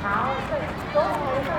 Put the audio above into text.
好，再走好了。